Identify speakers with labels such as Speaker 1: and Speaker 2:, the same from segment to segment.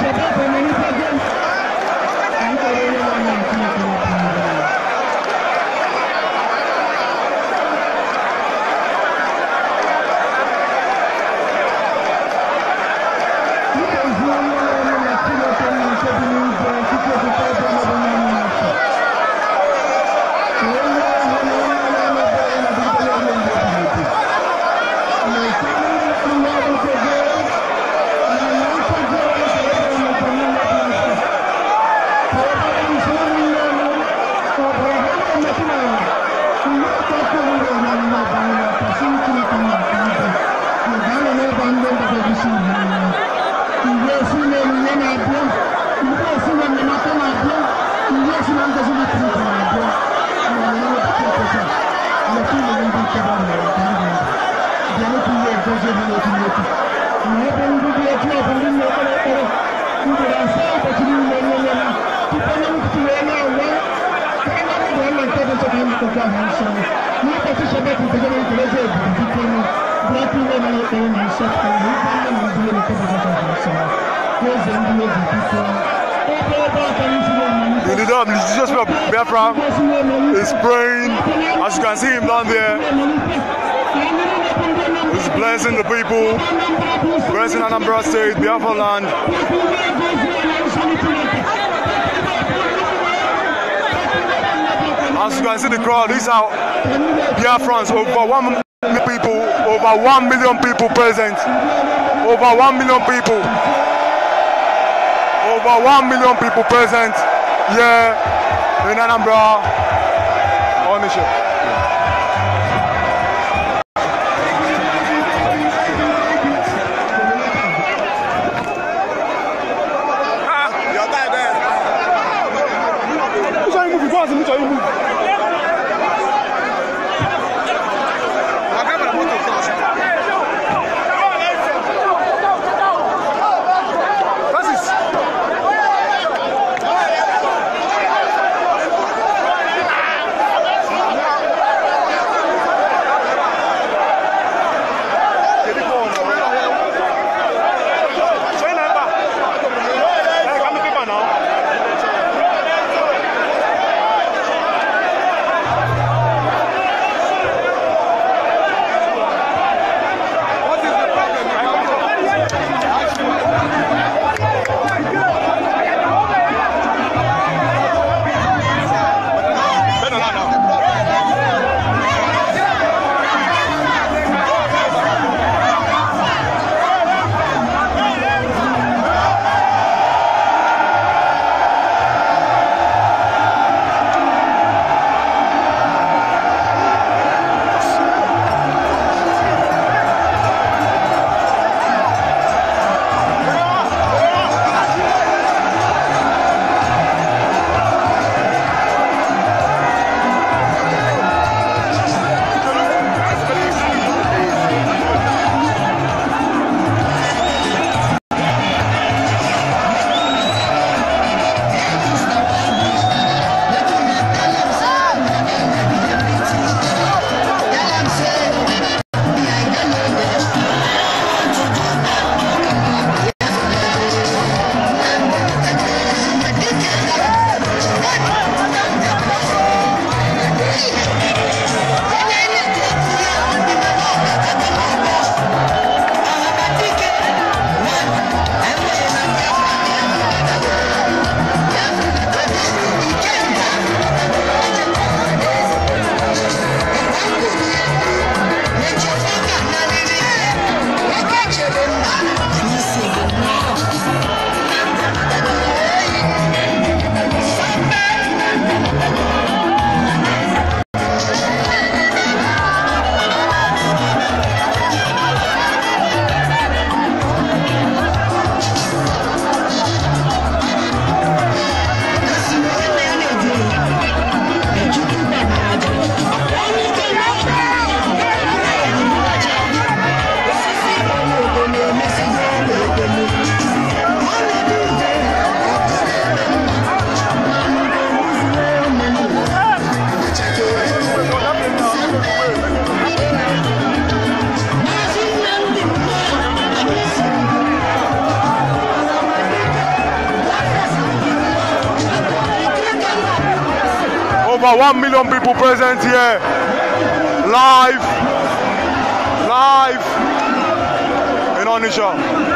Speaker 1: la In the dub, just Biafra is praying. As you can see him down there, he's blessing the people, blessing Anambra State, Biafra land. As you can see the crowd, these are Biafrans, over one million people, over one million people present, over one million people, over one million people present. Here in Anambra, Onisha. over 1 million people present here. Live. Live. In
Speaker 2: Onitsha.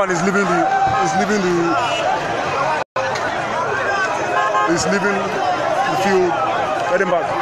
Speaker 2: one is leaving the is leaving the is leaving the field. Heading back.